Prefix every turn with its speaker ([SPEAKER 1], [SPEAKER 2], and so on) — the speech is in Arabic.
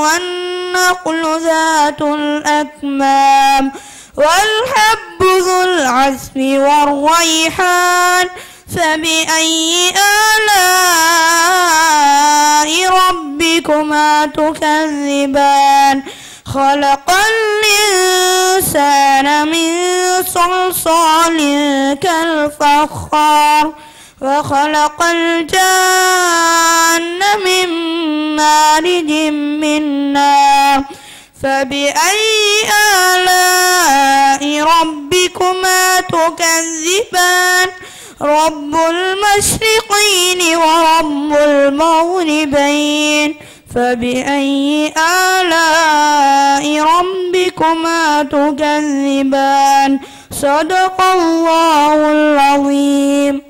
[SPEAKER 1] والنقل ذات الأكمام والحب ذو العسف والريحان فبأي آلاء ربكما تكذبان خلق الإنسان من صلصال كالفخار وخلق الجان من مارج من نار فبأي آلاء ربكما تكذبان؟ رب المشرقين ورب المغربين. فبأي آلاء ربكما تكذبان؟ صدق الله العظيم.